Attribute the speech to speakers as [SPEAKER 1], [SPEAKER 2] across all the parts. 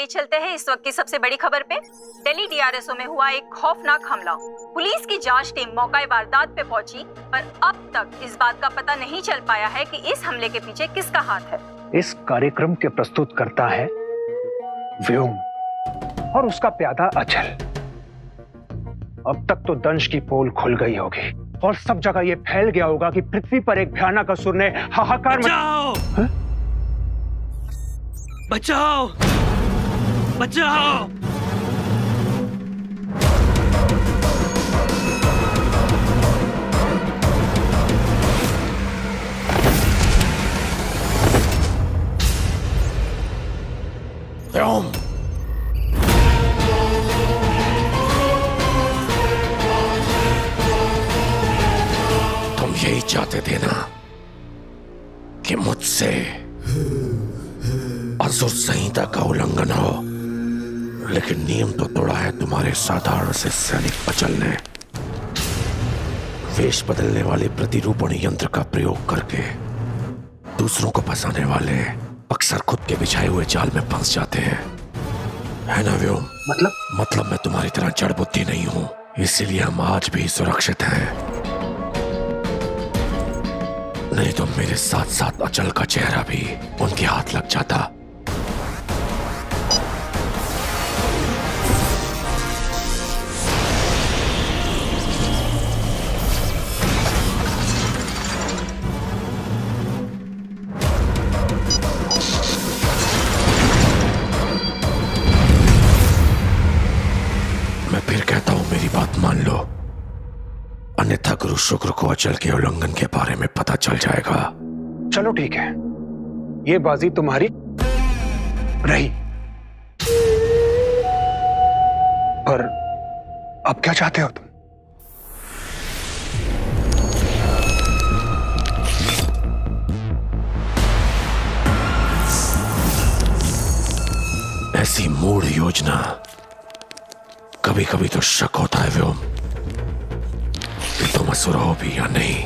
[SPEAKER 1] ले चलते हैं इस वक्त की सबसे बड़ी खबर पे। दिल्ली डीआरएसओ में हुआ एक खौफनाक हमला। पुलिस की जाँच टीम मौका वारदात पे पहुँची पर अब तक इस बात का पता नहीं चल पाया है कि इस हमले के पीछे किसका हाथ है।
[SPEAKER 2] इस कार्यक्रम के प्रस्तुत करता है व्योम और उसका प्यादा अचल। अब तक तो दंश की पोल खुल गई होगी और सब जगह ये फैल गया होगा कि पृथ्वी पर एक भयानक असुर ने हाहाकार
[SPEAKER 3] बचाओ! बचाओ! बचाओ।
[SPEAKER 4] से सैनिक अचल ने वेश बदलने वाले प्रतिरूपण यंत्र का प्रयोग करके दूसरों को फंसाने वाले अक्सर खुद के बिछाए हुए जाल में फंस जाते हैं। है ना व्योम?
[SPEAKER 2] मतलब?
[SPEAKER 4] मतलब मैं तुम्हारी तरह जड़ बुद्धि नहीं हूँ इसीलिए हम आज भी सुरक्षित हैं। नहीं तो मेरे साथ साथ अचल का चेहरा भी उनके हाथ लग जाता। शुक्र को अचल के उल्लंघन के बारे में पता चल जाएगा।
[SPEAKER 2] चलो ठीक है। ये बाजी तुम्हारी। रही। पर अब क्या चाहते हो तुम?
[SPEAKER 4] ऐसी मूड योजना कभी कभी तो शक होता है व्योम। असुर हो भी या नहीं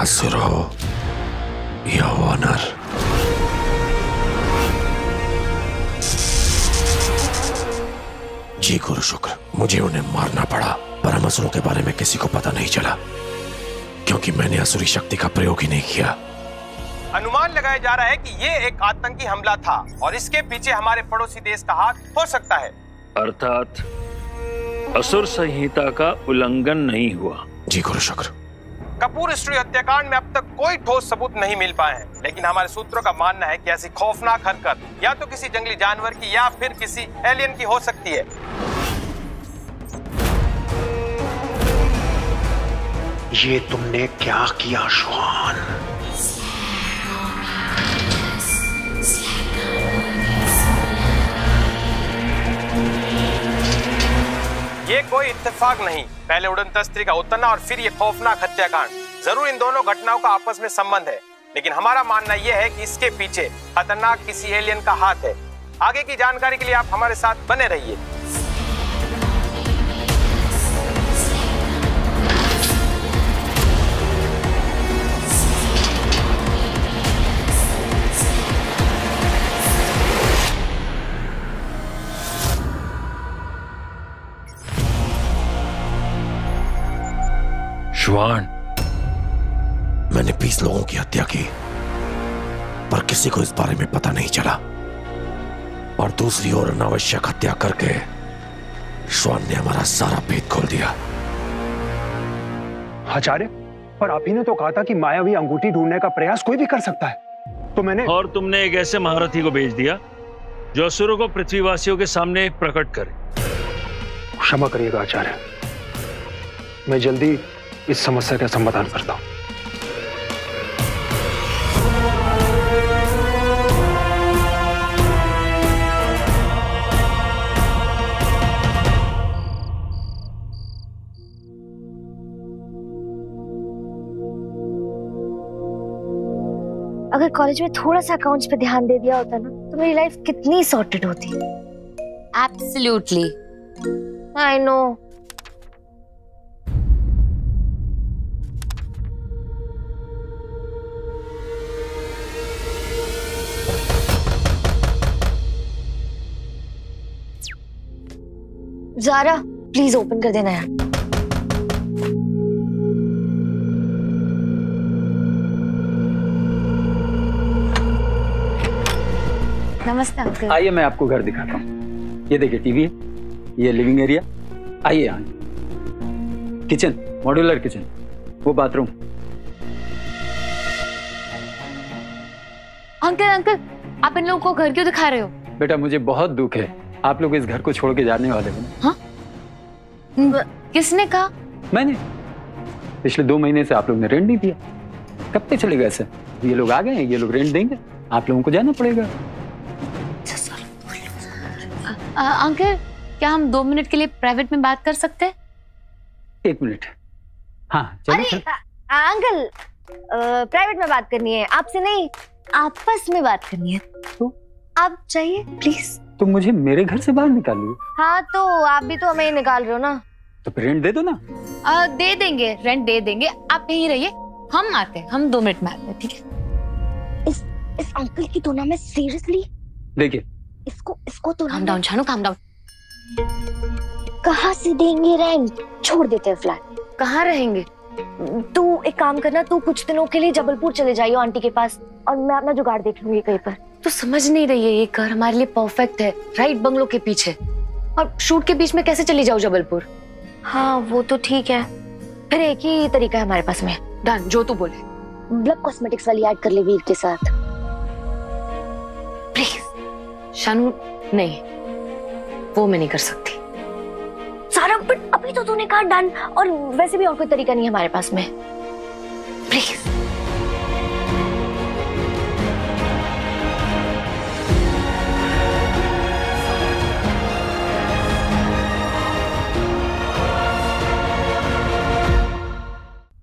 [SPEAKER 4] असुर हो या वानर जी गुरु शुक्र मुझे उन्हें मारना पड़ा पर हम असुरों के बारे में किसी को पता नहीं चला क्योंकि मैंने असुरी शक्ति का प्रयोग ही नहीं किया।
[SPEAKER 5] अनुमान लगाया जा रहा है कि ये एक आतंकी हमला था और इसके पीछे हमारे पड़ोसी देश का हाथ हो सकता है।
[SPEAKER 3] अर्थात असुर संहिता का उल्लंघन नहीं हुआ।
[SPEAKER 4] जी गुरु शुक्र।
[SPEAKER 5] कपूर स्ट्री हत्याकांड में अब तक कोई ठोस सबूत नहीं मिल पाए हैं। लेकिन हमारे सूत्रों का मानना है कि ऐसी खौफनाक हरकत या तो किसी जंगली जानवर की या फिर किसी एलियन की हो सकती है।
[SPEAKER 2] ये तुमने क्या किया श्वान?
[SPEAKER 5] ये कोई इत्तेफाक नहीं। पहले उड़न तस्त्री का उतरना और फिर ये खौफनाक हत्याकांड। ज़रूर इन दोनों घटनाओं का आपस में संबंध है। लेकिन हमारा मानना यह है कि इसके पीछे खतरनाक किसी एलियन का हाथ है। आगे की जानकारी के लिए आप हमारे साथ बने रहिए।
[SPEAKER 3] श्वान
[SPEAKER 4] मैंने बीस लोगों की हत्या की पर किसी को इस बारे में पता नहीं चला। और दूसरी ओर अनावश्यक हत्या करके श्वान ने हमारा सारा भेद खोल दिया।
[SPEAKER 2] आचार्य पर आप ही ने तो कहा था कि मायावी अंगूठी ढूँढने का प्रयास कोई भी कर सकता है। तो मैंने
[SPEAKER 3] और तुमने एक ऐसे महारथी को भेज दिया जो असुरों को पृथ्वीवासियों के सामने प्रकट करे।
[SPEAKER 2] क्षमा करिएगा आचार्य। मैं जल्दी इस समस्या का समाधान करता हूँ।
[SPEAKER 6] अगर कॉलेज में थोड़ा सा अकाउंट्स पे ध्यान दे दिया होता ना तो मेरी लाइफ कितनी सॉर्टेड होती।
[SPEAKER 7] Absolutely
[SPEAKER 6] I know Zara please open कर देना यार।
[SPEAKER 7] नमस्ते अंकल
[SPEAKER 8] आइए मैं आपको घर दिखाता हूँ। ये देखिए टीवी है ये लिविंग एरिया आइए यहाँ। किचन मॉड्यूलर किचन वो बाथरूम
[SPEAKER 7] अंकल अंकल आप इन लोगों को घर क्यों दिखा रहे हो?
[SPEAKER 8] बेटा मुझे बहुत दुख है। आप लोग इस घर को छोड़ के जाने वाले हो
[SPEAKER 7] हम्म, किसने कहा?
[SPEAKER 8] मैंने। पिछले दो महीने से आप लोग ने रेंट नहीं दिया। कब तक चलेगा ऐसे? ये लोग आ गए हैं ये लोग रेंट देंगे। आप लोगों को जाना पड़ेगा।
[SPEAKER 7] अंकल क्या हम दो मिनट के लिए प्राइवेट में बात कर सकते हैं?
[SPEAKER 8] एक मिनट। हाँ
[SPEAKER 6] अरे अंकल प्राइवेट में बात करनी है। आपसे नहीं आपस में बात करनी है।
[SPEAKER 8] तो?
[SPEAKER 6] आप चाहिए प्लीज़।
[SPEAKER 8] तुम मुझे मेरे घर से बाहर निकाल लो
[SPEAKER 6] हाँ। तो आप भी तो हमें ही निकाल रहे हो ना।
[SPEAKER 8] तो फिर रेंट दे दो ना।
[SPEAKER 7] अ, दे देंगे रेंट दे देंगे। आप यहीं रहिए हम आते हैं हम दो मिनट में आते हैं ठीक है?
[SPEAKER 6] इस इस अंकल की तुलना में सीरियसली
[SPEAKER 8] देखिए।
[SPEAKER 6] इसको इसको तो
[SPEAKER 7] काम डाउन छानो काम डाउन
[SPEAKER 6] कहाँ से देंगे रेंट छोड़ देते हैं फ्लैट
[SPEAKER 7] कहाँ रहेंगे?
[SPEAKER 6] तू एक काम करना तू कुछ दिनों के लिए जबलपुर चले जाइयो आंटी के पास और मैं अपना जुगाड़ देख लूँगी कहीं पर।
[SPEAKER 7] तो समझ नहीं रही है ये घर हमारे लिए परफेक्ट है राइट बंगलो के पीछे? और शूट के बीच में कैसे चली जाओ जबलपुर?
[SPEAKER 6] हाँ वो तो ठीक है। फिर एक ही तरीका है हमारे पास में।
[SPEAKER 7] डन जो तू बोले।
[SPEAKER 6] ब्लब कॉस्मेटिक्स वाली ऐड कर ले वीर के साथ।
[SPEAKER 7] प्लीज़ शानू नहीं वो मैं नहीं कर सकती।
[SPEAKER 6] सारा बट अभी तो तूने कहा डन और वैसे भी और कोई तरीका नहीं है हमारे पास में।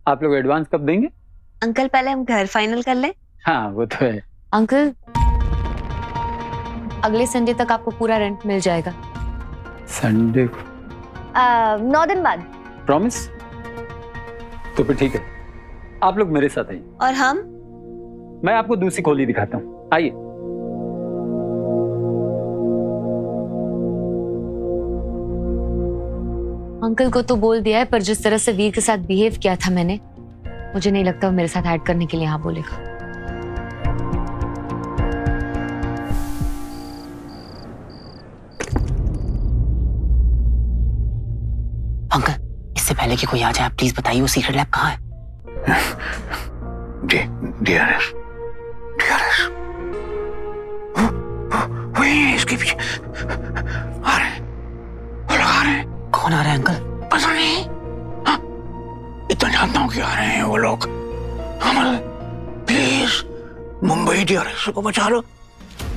[SPEAKER 8] आप लोग एडवांस कब देंगे?
[SPEAKER 9] अंकल पहले हम घर फाइनल कर लें।
[SPEAKER 8] हाँ वो तो है।
[SPEAKER 7] अंकल अगले संडे तक आपको पूरा रेंट मिल जाएगा।
[SPEAKER 8] संडे को
[SPEAKER 6] नौ दिन बाद।
[SPEAKER 8] प्रॉमिस तो फिर ठीक है। आप लोग मेरे साथ आइए।
[SPEAKER 9] और हम?
[SPEAKER 8] मैं आपको दूसरी खोली दिखाता हूँ। आइए।
[SPEAKER 7] अंकल को तो बोल दिया है पर जिस तरह से वीर के साथ बिहेव किया था मैंने मुझे नहीं लगता वो मेरे साथ ऐड करने के लिए हाँ बोलेगा।
[SPEAKER 10] अंकल इससे पहले कि कोई आ जाए आप प्लीज़ बताइए वो सीक्रेट लैब कहाँ है?
[SPEAKER 11] डीआरएस डीआरएस वही है इसके पीछे।
[SPEAKER 10] कौन आ रहा है अंकल?
[SPEAKER 11] पता नहीं। हाँ, इतना जानता हूँ कि आ रहे हैं वो लोग। अमल प्लीज़ मुंबई डीआरएस को बचा लो।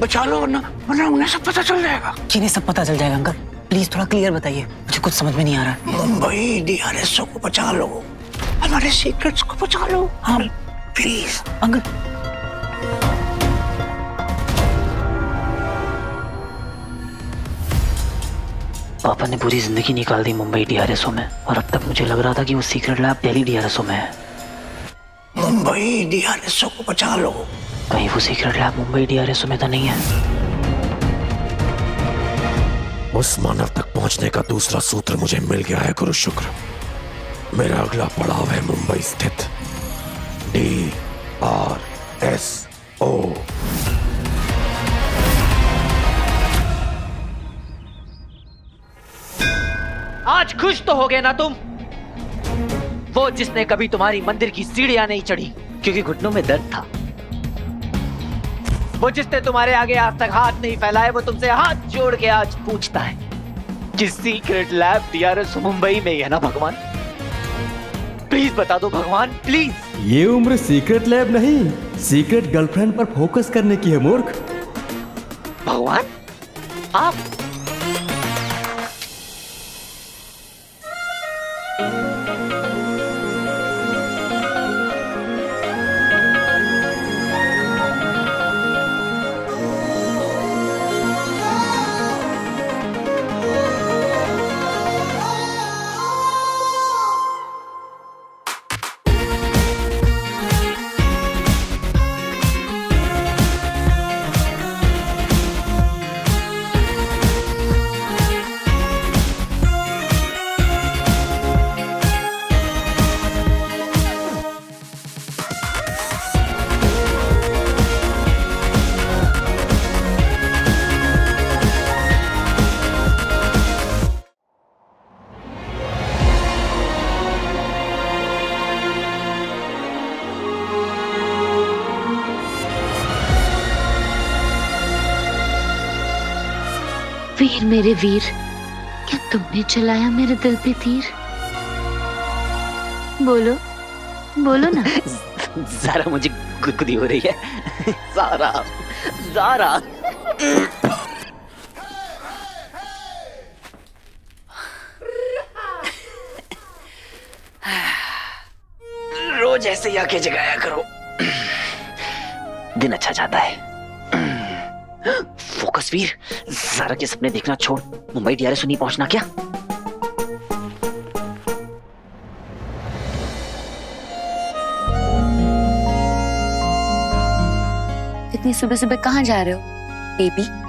[SPEAKER 11] बचा लो वरना वरना उन्हें सब पता चल जाएगा।
[SPEAKER 10] जिन्हें सब पता चल जाएगा अंकल। प्लीज़ थोड़ा क्लियर बताइए। मुझे कुछ समझ में नहीं आ रहा।
[SPEAKER 11] मुंबई डीआरएस को बचा लो। हमारे सीक्रेट्स को बचा लो।
[SPEAKER 10] हाँ।
[SPEAKER 11] प्लीज़।
[SPEAKER 10] अंकल पापा ने पूरी ज़िंदगी निकाल दी मुंबई डीआरएसओ में और अब तक मुझे लग रहा था कि वो सीक्रेट लैब दिल्ली डीआरएसओ में है।
[SPEAKER 11] मुंबई डीआरएस को बचा लो।
[SPEAKER 10] कहीं वो सीक्रेट लैब मुंबई डीआरएसओ में तो नहीं है।
[SPEAKER 4] उस मानव तक पहुँचने का दूसरा सूत्र मुझे मिल गया है गुरु शुक्र। मेरा अगला पड़ाव है मुंबई स्थित डी आर एस ओ
[SPEAKER 12] आज खुश तो हो गए ना तुम? वो जिसने कभी तुम्हारी मंदिर की सीढ़ियाँ नहीं चढ़ी क्योंकि घुटनों में दर्द था। वो जिसने तुम्हारे आगे आज तक हाथ नहीं फैलाए वो तुमसे हाथ जोड़ के आज पूछता है कि सीक्रेट लैब डीआरएस मुंबई में ही है ना भगवान? प्लीज़ बता दो भगवान प्लीज़
[SPEAKER 13] ये उम्र सीक्रेट लैब नहीं सीक्रेट गर्लफ्रेंड पर फोकस करने की है मूर्ख।
[SPEAKER 12] भगवान आप
[SPEAKER 10] वीर मेरे वीर, क्या तुमने चलाया मेरे दिल पे तीर? बोलो बोलो ना।
[SPEAKER 14] जारा मुझे गुदगुदी हो रही है। जारा जारा रोज ऐसे ही आके जगाया करो। दिन अच्छा जाता है। फोकस वीर जारा के सपने देखना छोड़ मुंबई डीआरएस नहीं पहुँचना क्या
[SPEAKER 10] इतनी सुबह सुबह कहाँ जा रहे हो बेबी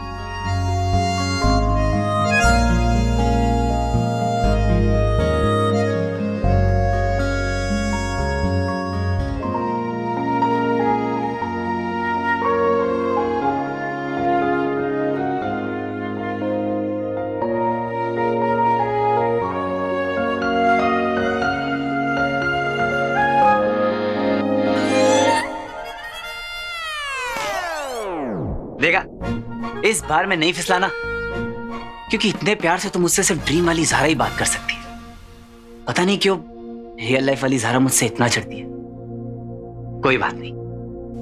[SPEAKER 14] बार मैं नहीं फिसलाना। क्योंकि इतने प्यार से तुम मुझसे सिर्फ़ ड्रीम वाली जारा ही बात कर सकती है। पता नहीं क्यों रियल लाइफ वाली जारा मुझसे इतना चढ़ती है। कोई बात नहीं।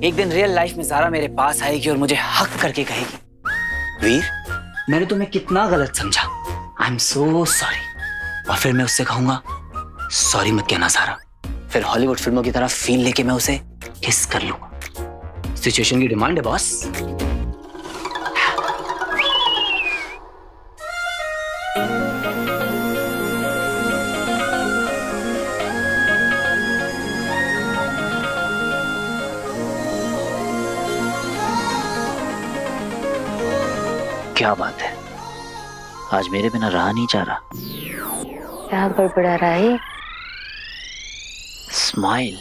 [SPEAKER 14] एक दिन रियल लाइफ में जारा मेरे पास आएगी और मुझे हक करके कहेगी, वीर, मैंने तुम्हें कितना गलत समझा। आई एम सो सॉरी और फिर मैं उससे कहूँगा सॉरी मत कहना सारा फिर हॉलीवुड फ़िल्मों की तरह फील लेके मैं उसे किस कर लूँगा। सिचुएशन की डिमांड है बॉस क्या बात है? आज मेरे बिना रहा नहीं जा रहा।
[SPEAKER 10] क्या बड़बड़ा रहा है।
[SPEAKER 14] स्माइल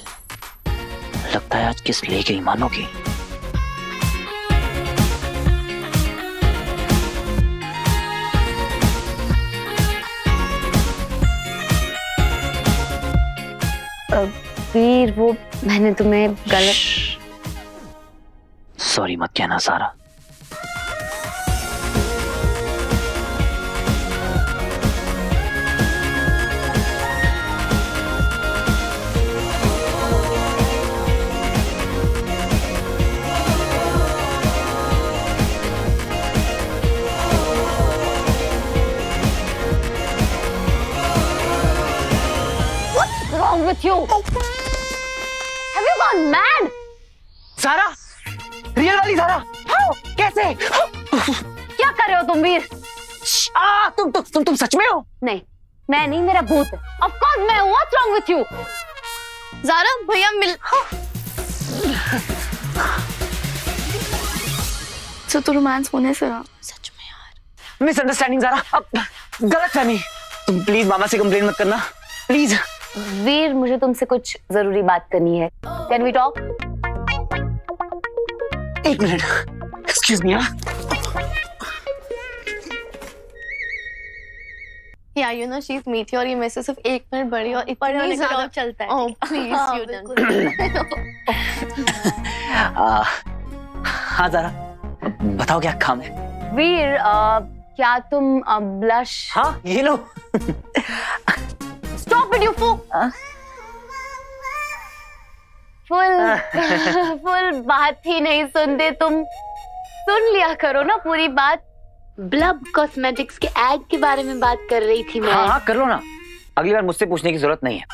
[SPEAKER 14] लगता है आज किस ले गई? मानोगी
[SPEAKER 10] वीर वो मैंने तुम्हें गलत
[SPEAKER 14] सॉरी मत कहना सारा।
[SPEAKER 7] Gone mad?
[SPEAKER 14] सारा? रियल वाली सारा? How? कैसे?
[SPEAKER 7] क्या कर रहे हो तुम वीर?
[SPEAKER 14] आ, तुम तुम तुम तुम सच में हो?
[SPEAKER 7] नहीं मैं नहीं मेरा भूत है। ऑफ़ कोर्स मैं हूँ व्हाट्स रॉन्ग विथ यू
[SPEAKER 15] जारा भैया मिल तो तो रोमांस होने से रहा।
[SPEAKER 14] सच में मिसअंडरस्टैंडिंग सारा। अब गलत फहमी। तुम प्लीज़ मामा से कंप्लेन मत करना। प्लीज़
[SPEAKER 7] वीर मुझे तुमसे कुछ ज़रूरी बात करनी है। कैन वी टॉक
[SPEAKER 14] एक minute. Excuse me
[SPEAKER 15] yeah you know she is मीठी और ये मेरे से सिर्फ़ एक मिनट बड़ी और इतनी ज़्यादा
[SPEAKER 7] चलता है।
[SPEAKER 15] ओह प्लीज़
[SPEAKER 7] हाँ,
[SPEAKER 15] यू
[SPEAKER 7] बिल्कुल।
[SPEAKER 14] हाँ जरा बताओ क्या काम है?
[SPEAKER 7] वीर क्या तुम ब्लश
[SPEAKER 14] हाँ ये लो।
[SPEAKER 7] स्टॉप इट यू फू फुल फुल बात ही नहीं सुनते तुम सुन लिया करो ना पूरी बात ब्लब कॉस्मेटिक्स के एड के बारे में बात कर रही थी मैं
[SPEAKER 14] हाँ हाँ कर लो ना। अगली बार मुझसे पूछने की ज़रूरत नहीं है।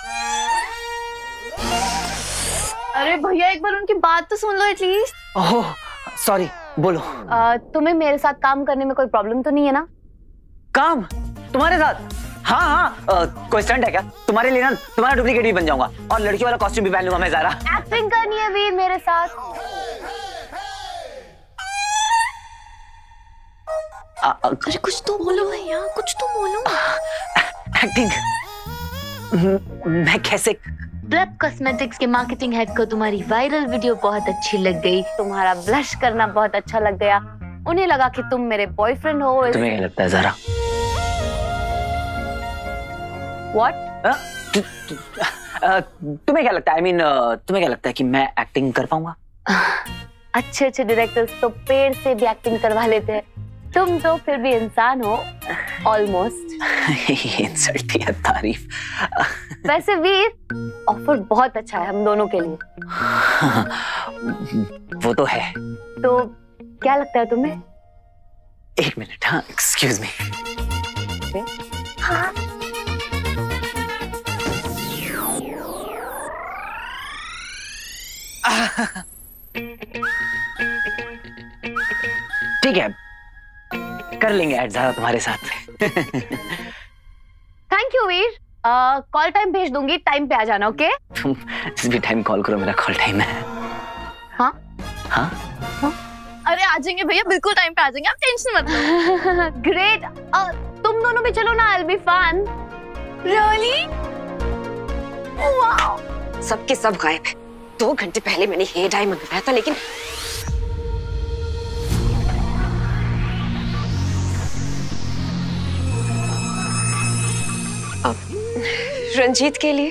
[SPEAKER 15] अरे भैया एक बार उनकी बात तो सुन लो एटलीस्ट
[SPEAKER 14] ओह सॉरी बोलो।
[SPEAKER 7] अ, तुम्हें मेरे साथ काम करने में कोई प्रॉब्लम तो नहीं है ना?
[SPEAKER 14] काम? तुम्हारे साथ? हाँ हाँ कोई स्टंट है क्या? तुम्हारे लिए ना तुम्हारा डुप्लीकेट भी बन जाऊँगा। और लड़की वाला कॉस्ट्यूम भी पहन लूँगा मैं जरा
[SPEAKER 7] एक्टिंग करनी है वीर मेरे साथ।
[SPEAKER 15] अरे कुछ तो बोलो भैया कुछ तो बोलो।
[SPEAKER 14] एक्टिंग मैं कैसे?
[SPEAKER 7] ब्लब कॉस्मेटिक्स के मार्केटिंग हेड को तुम्हारी वायरल वीडियो बहुत अच्छी लग गई। तुम्हारा ब्लश करना बहुत अच्छा लग गया। उन्हें लगा कि तुम मेरे बॉयफ्रेंड हो।
[SPEAKER 14] तुम्हें क्या लगता है जरा
[SPEAKER 7] व्हाट
[SPEAKER 14] तुम्हें क्या लगता है? आई मीन तुम्हें क्या लगता है कि मैं एक्टिंग कर पाऊँगा?
[SPEAKER 7] अच्छे अच्छे डायरेक्टर्स तो पेड़ से भी एक्टिंग करवा लेते हैं। तुम तो फिर भी इंसान हो ऑलमोस्ट
[SPEAKER 14] ये इंसल्ट या तारीफ़।
[SPEAKER 7] वैसे वीर ऑफ़र बहुत अच्छा है हम दोनों के लिए।
[SPEAKER 14] वो तो है।
[SPEAKER 7] तो क्या लगता है तुम्हें?
[SPEAKER 14] एक मिनट हाँ एक्सक्यूज मी
[SPEAKER 7] हाँ।
[SPEAKER 14] ठीक है कर लेंगे ऐड ज़्यादा तुम्हारे साथ।
[SPEAKER 7] Thank you Veer call time भेज दूँगी टाइम पे आ जाना ओके
[SPEAKER 14] तुम जिस भी टाइम कॉल करो मेरा कॉल टाइम है।
[SPEAKER 15] हाँ?
[SPEAKER 14] हाँ?
[SPEAKER 15] अरे आ जाएँगे भैया बिल्कुल टाइम पे आ जाएँगे आप टेंशन मत लो।
[SPEAKER 7] ग्रेट तुम दोनों भी चलो ना आई बी फन
[SPEAKER 15] रियली
[SPEAKER 16] वाओ सबके सब गायब है। दो घंटे पहले मैंने हेयर डाई मंगवाया था लेकिन रंजीत के लिए।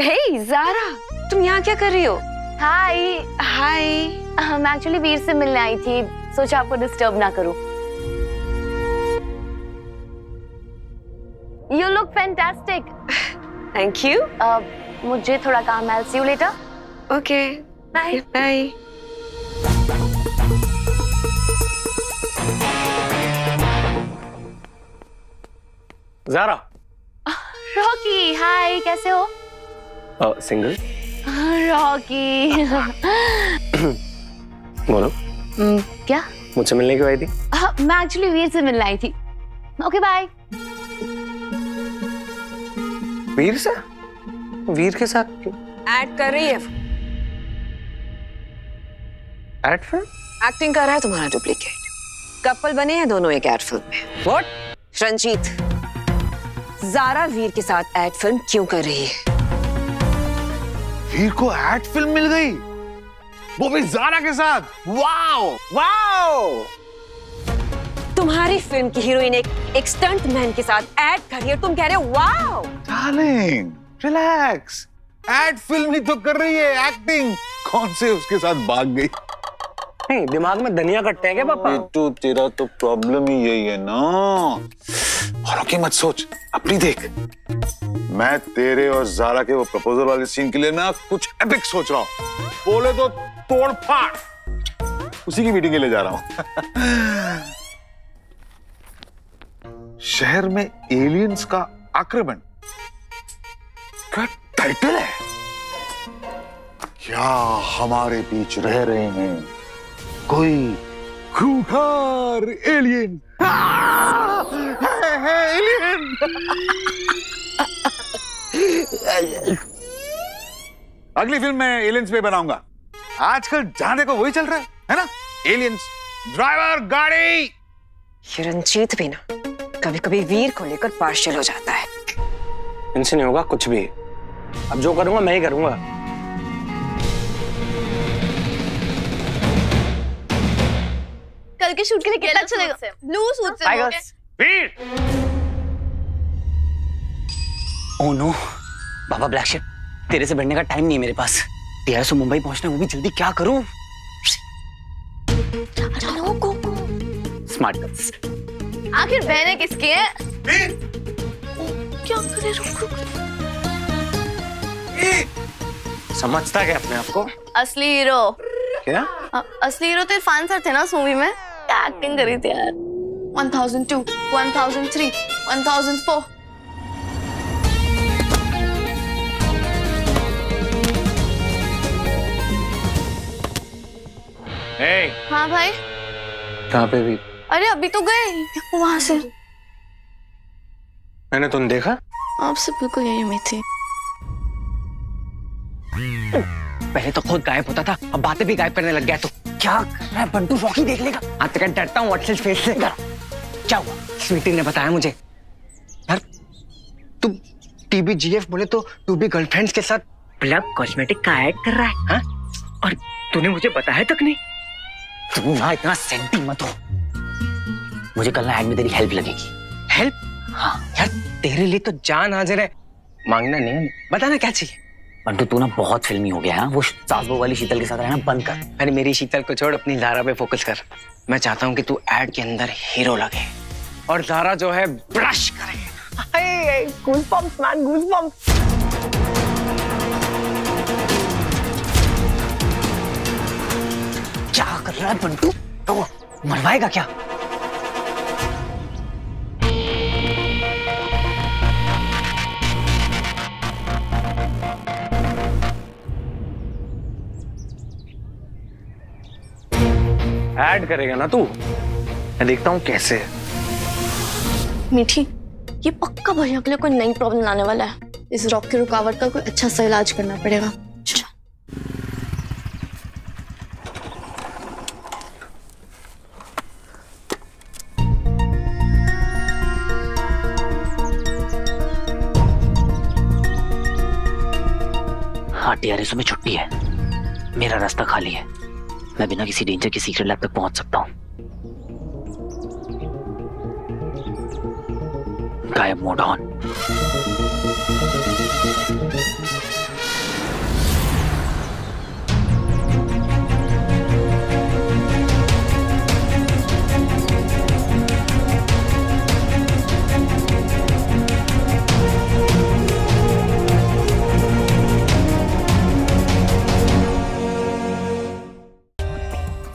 [SPEAKER 16] हे hey, जारा तुम यहाँ क्या कर रही हो?
[SPEAKER 7] हाय
[SPEAKER 16] हाय
[SPEAKER 7] हम एक्चुअली वीर से मिलने आई थी। सोचा आपको डिस्टर्ब ना करूँ। You look fantastic
[SPEAKER 16] thank you
[SPEAKER 7] मुझे थोड़ा काम है। See you later
[SPEAKER 16] okay
[SPEAKER 7] bye
[SPEAKER 16] bye
[SPEAKER 17] Zara
[SPEAKER 7] Rocky hi कैसे हो?
[SPEAKER 17] सिंगल
[SPEAKER 7] रॉकी
[SPEAKER 17] बोलो।
[SPEAKER 7] क्या?
[SPEAKER 17] मुझसे मिलने क्यों आई थी?
[SPEAKER 7] हाँ, मैं एक्चुअली वीर से मिलने आई थी। ओके बाय
[SPEAKER 17] वीर से? वीर के साथ क्यों?
[SPEAKER 16] ऐड कर रही है।
[SPEAKER 17] एड फ़िल्म
[SPEAKER 16] एक्टिंग कर रहा है तुम्हारा डुप्लीकेट कपल बने हैं दोनों एक एड फ़िल्म में। व्हाट रंजीत। जारा वीर के साथ एड फ़िल्म क्यों कर रही है?
[SPEAKER 18] वीर को एड फ़िल्म मिल गई। वो भी जारा के साथ। वाओ वाओ
[SPEAKER 16] तुम्हारी फ़िल्म की हीरोइन एक एक स्टंट मैन के साथ ऐड कर रही है तुम कह रहे हो wow
[SPEAKER 18] darling relax ad film ही तो कर रही है एक्टिंग कौन से उसके साथ भाग गई?
[SPEAKER 17] नहीं दिमाग में धनिया कट्टे हैं क्या पापा?
[SPEAKER 18] तो तेरा तो प्रॉब्लम ही यही है ना। और की मत सोच। अपनी देख। मैं तेरे और जारा के वो प्रपोजल वाले सीन के लिए ना कुछ एपिक सोच रहा हूँ। बोले तो तोड़ फाड़। उसी की मीटिंग के लिए जा रहा हूँ। शहर में एलियंस का आक्रमण। का टाइटल है। क्या हमारे बीच रह रहे हैं कोई खूंखार एलियन एलियन अगली फ़िल्म मैं एलियंस पे बनाऊँगा। आजकल जहाँ देखो वही चल रहा है है ना? एलियंस ड्राइवर गाड़ी।
[SPEAKER 16] ये रंजीत भी ना कभी कभी वीर को लेकर पार्शियल हो जाता है।
[SPEAKER 17] इनसे नहीं होगा कुछ भी। अब जो करूँगा मैं ही करूँगा।
[SPEAKER 15] कल के शूट के लिए कितना चलेगा ब्लू सूट से
[SPEAKER 17] Tigers.
[SPEAKER 15] लोगे?
[SPEAKER 17] Veer
[SPEAKER 14] oh no baa baa black sheep तेरे से बढ़ने का टाइम नहीं है मेरे पास। तेरह सौ मुंबई पहुँचना है वो भी जल्दी क्या करूँ? स्मार्ट गर्ल्स
[SPEAKER 15] आखिर बहने किसकी है? क्या करे? रुक रुक।
[SPEAKER 17] समझता क्या अपने आप को?
[SPEAKER 15] असली हीरो।
[SPEAKER 17] क्या?
[SPEAKER 15] अ- असली हीरो तो इरफान सर थे ना उस मूवी में? क्या एक्टिंग करी थी यार? 1002 1003 1004
[SPEAKER 17] hey,
[SPEAKER 15] हाँ भाई?
[SPEAKER 17] कहाँ पे भी?
[SPEAKER 15] अरे अभी तो गए। वहाँ से।
[SPEAKER 17] मैंने तुम देखा?
[SPEAKER 15] आपसे बिल्कुल यही उम्मीद थी।
[SPEAKER 14] पहले तो खुद गायब होता था अब बातें भी गायब करने लग गया तो। क्या कर रहा है बंटू? रॉकी देख लेगा। आज तक डरता हूँ व्हाट्सएप फेस से। क्या हुआ? स्वीटी ने बताया मुझे। यार तू टीबी जीएफ बोले तो तू भी गर्लफ्रेंड्स के साथ ब्लब कॉस्मेटिक का ऐड कर रहा है? हाँ? और तूने मुझे बताया तक नहीं? तू ना इतना सेंटी मत हो। मुझे कल ना ऐड में तेरी हेल्प लगेगी। हेल्प हाँ। यार तेरे लिए तो जान हाजिर है। मांगना नहीं है। बताना क्या चाहिए? बंटू तू ना बहुत फिल्मी हो गया है हाँ? वो सास बहू वाली शीतल के साथ रहना बंद कर। अरे मेरी शीतल को छोड़ अपनी जारा पे फोकस कर।
[SPEAKER 19] मैं चाहता हूँ कि तू एड के अंदर हीरो लगे और जारा जो है ब्रश करे। गूज़बम्प्स मैन गूज़बम्प्स क्या कर रहा है बंटू? तो मरवाएगा क्या?
[SPEAKER 5] ऐड करेगा ना तू? मैं देखता हूँ कैसे
[SPEAKER 15] मीठी ये पक्का भैया के लिए कोई नई प्रॉब्लम लाने वाला है। इस रॉक की रुकावट का कोई अच्छा सा इलाज करना पड़ेगा।
[SPEAKER 10] हाँ टीआरएसओ में छुट्टी है। मेरा रास्ता खाली है। मैं बिना किसी डेंजर के सीक्रेट लैब तक पहुँच सकता हूँ। गायब mode on